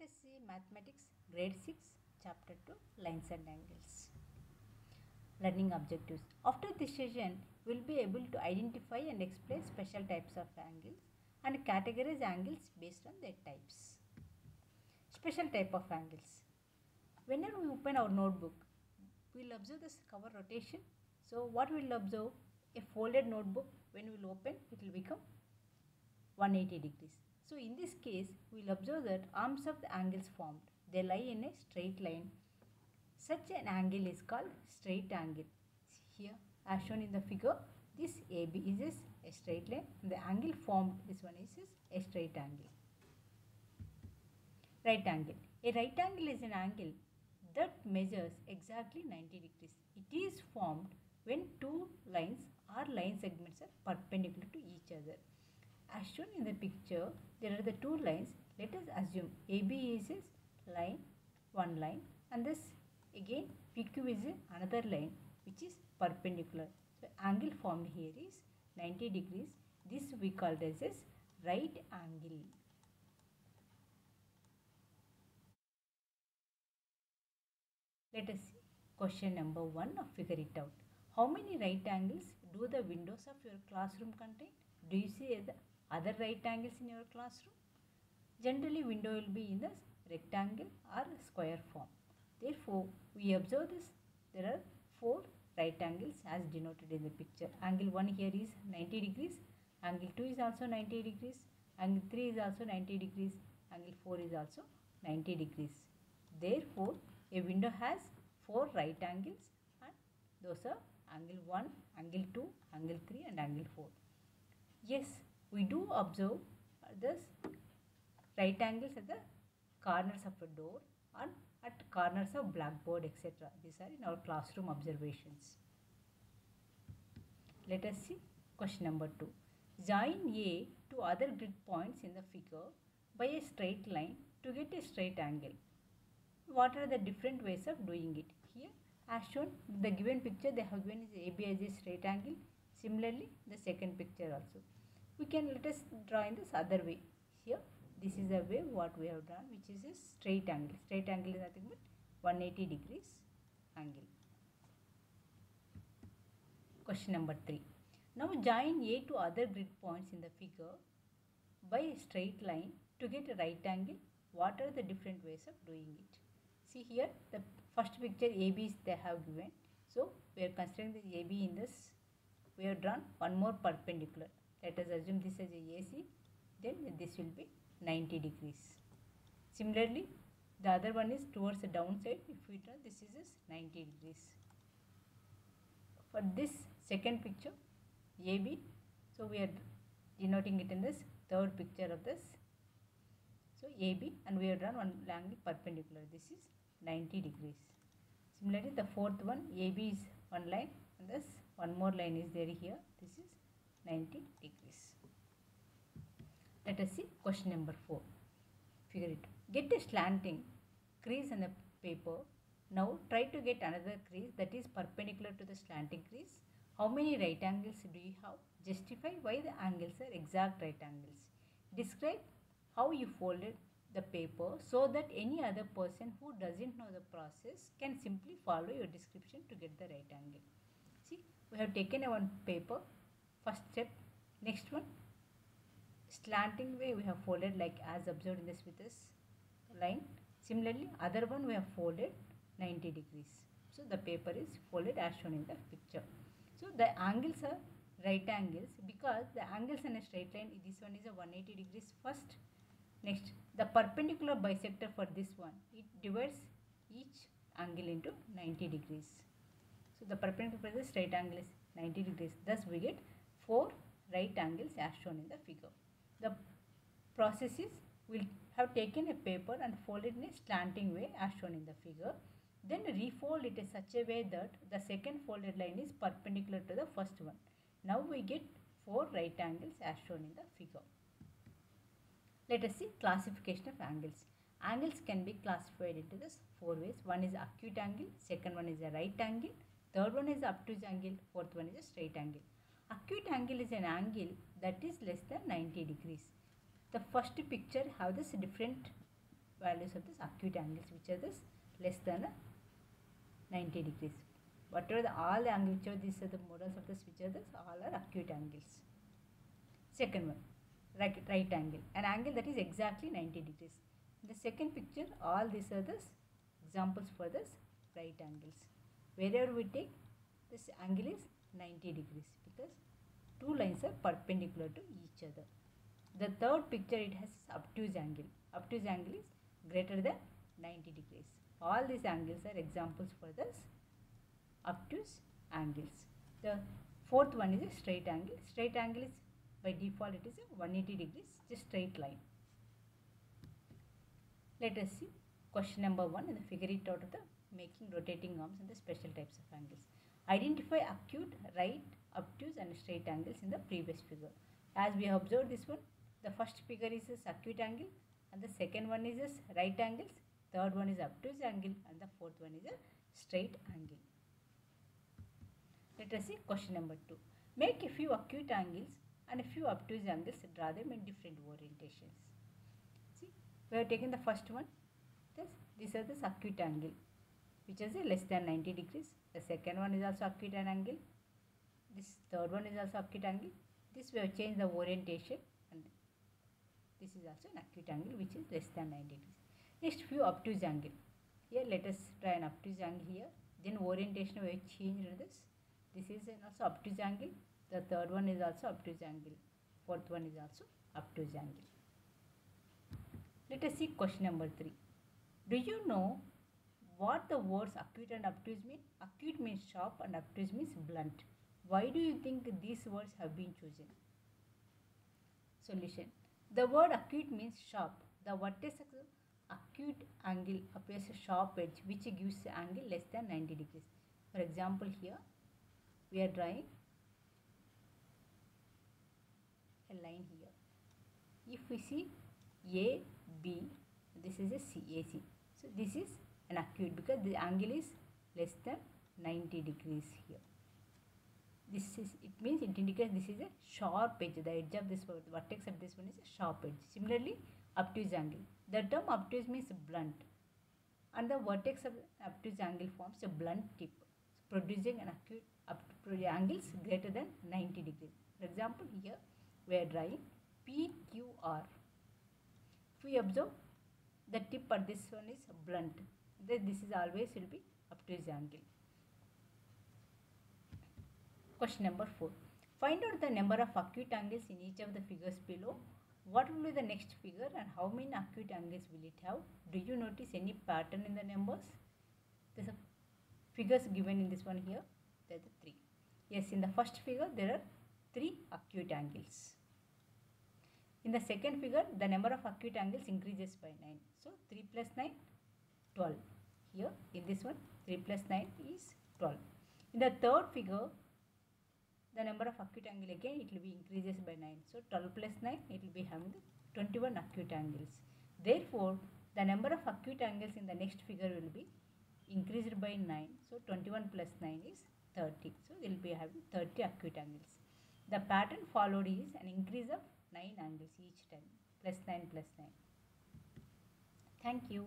Let us see Mathematics Grade 6 Chapter 2 Lines and Angles. Learning objectives. After this session, we will be able to identify and explain special types of angles and categorize angles based on their types. Special type of angles. Whenever we open our notebook, we will observe this cover rotation. So, what we will observe? A folded notebook, when we will open, it will become 180 degrees. So in this case, we will observe that arms of the angles formed. They lie in a straight line. Such an angle is called straight angle. Here, as shown in the figure, this AB is a straight line. The angle formed, this one is a straight angle. Right angle. A right angle is an angle that measures exactly 90 degrees. It is formed when two lines or line segments are perpendicular to each other. As shown in the picture, there are the two lines. Let us assume AB is a line, one line, and this again PQ is another line which is perpendicular. So angle formed here is 90 degrees. This we call as as right angle. Let us see question number one of figure it out. How many right angles do the windows of your classroom contain? Do you see the other right angles in your classroom? Generally, window will be in the rectangle or square form. Therefore, we observe this. There are four right angles as denoted in the picture. Angle 1 here is 90 degrees. Angle 2 is also 90 degrees. Angle 3 is also 90 degrees. Angle 4 is also 90 degrees. Therefore, a window has four right angles and those are angle 1, angle 2, angle 3 and angle 4. Yes, we do observe this right angles at the corners of a door and at corners of blackboard etc. These are in our classroom observations. Let us see question number 2. Join A to other grid points in the figure by a straight line to get a straight angle. What are the different ways of doing it? Here as shown the given picture they have given is AB as a straight angle. Similarly the second picture also we can let us draw in this other way. Here this is the way what we have drawn which is a straight angle. Straight angle is nothing but 180 degrees angle. Question number 3 now join a to other grid points in the figure by a straight line to get a right angle. What are the different ways of doing it? See here the first picture ab is they have given. So we are considering the ab in this we have drawn one more perpendicular let us assume this as a AC then this will be 90 degrees. Similarly the other one is towards the downside if we turn this is 90 degrees. For this second picture AB so we are denoting it in this third picture of this. So AB and we have drawn one angle perpendicular this is 90 degrees. Similarly the fourth one AB is one line and this one more line is there here this is 90 degrees. Let us see question number 4. Figure it. Get a slanting crease in the paper. Now try to get another crease that is perpendicular to the slanting crease. How many right angles do you have? Justify why the angles are exact right angles. Describe how you folded the paper so that any other person who doesn't know the process can simply follow your description to get the right angle. See, we have taken one paper first step. Next one. Slanting way we have folded like as observed in this with this line. Similarly other one we have folded 90 degrees. So the paper is folded as shown in the picture. So the angles are right angles because the angles in a straight line this one is a 180 degrees first. Next the perpendicular bisector for this one it divides each angle into 90 degrees. So the perpendicular for the straight angle is 90 degrees. Thus we get four right angles as shown in the figure. The process is we will have taken a paper and folded in a slanting way as shown in the figure. Then refold it in such a way that the second folded line is perpendicular to the first one. Now we get four right angles as shown in the figure. Let us see classification of angles. Angles can be classified into this four ways. One is acute angle, second one is a right angle, third one is obtuse angle, fourth one is a straight angle. Acute angle is an angle that is less than 90 degrees. The first picture have this different values of this acute angles which are this less than uh, 90 degrees. Whatever the all the angles, which are these are the models of this which are this all are acute angles. Second one, right, right angle, an angle that is exactly 90 degrees. The second picture, all these are the examples for this right angles. Wherever we take, this angle is 90 degrees because two lines are perpendicular to each other. The third picture, it has obtuse angle. Obtuse angle is greater than 90 degrees. All these angles are examples for this obtuse angles. The fourth one is a straight angle. Straight angle is by default it is a 180 degrees, just straight line. Let us see question number one in the figure it out of the making rotating arms and the special types of angles. Identify acute, right, obtuse and straight angles in the previous figure. As we have observed this one, the first figure is a acute angle and the second one is a right angles, third one is obtuse angle and the fourth one is a straight angle. Let us see question number 2. Make a few acute angles and a few obtuse angles, draw them in different orientations. See, we have taken the first one. This, these are the acute angle, which is a less than 90 degrees. The second one is also acute angle. This third one is also acute angle. This we have changed the orientation and this is also an acute angle which is less than 90 degrees. Next few obtuse angle. Here let us try an obtuse angle here. Then orientation we have changed this. This is an also obtuse angle. The third one is also obtuse angle. Fourth one is also obtuse angle. Let us see question number 3. Do you know what the words acute and obtuse mean? Acute means sharp and obtuse means blunt. Why do you think these words have been chosen? Solution. The word acute means sharp. The vertex acute angle appears a sharp edge which gives the angle less than 90 degrees. For example here we are drawing a line here. If we see A, B, this is a C, AC. So this is an acute because the angle is less than 90 degrees here. This is, it means it indicates this is a sharp edge. The edge of this, vertex of this one is a sharp edge. Similarly, obtuse angle. The term obtuse means blunt. And the vertex of obtuse angle forms a blunt tip, producing an acute angles greater than 90 degrees. For example, here we are drawing PQR. If we observe, the tip at this one is blunt. Then this is always will be obtuse angle. Question number 4. Find out the number of acute angles in each of the figures below. What will be the next figure and how many acute angles will it have? Do you notice any pattern in the numbers? There's a figures given in this one here. There are three. Yes, in the first figure there are three acute angles. In the second figure, the number of acute angles increases by 9. So, 3 plus 9, 12. Here, in this one, 3 plus 9 is 12. In the third figure, the number of acute angle again, it will be increases by 9. So, 12 plus 9, it will be having 21 acute angles. Therefore, the number of acute angles in the next figure will be increased by 9. So, 21 plus 9 is 30. So, they will be having 30 acute angles. The pattern followed is an increase of 9 angles each time plus 9 plus 9. Thank you.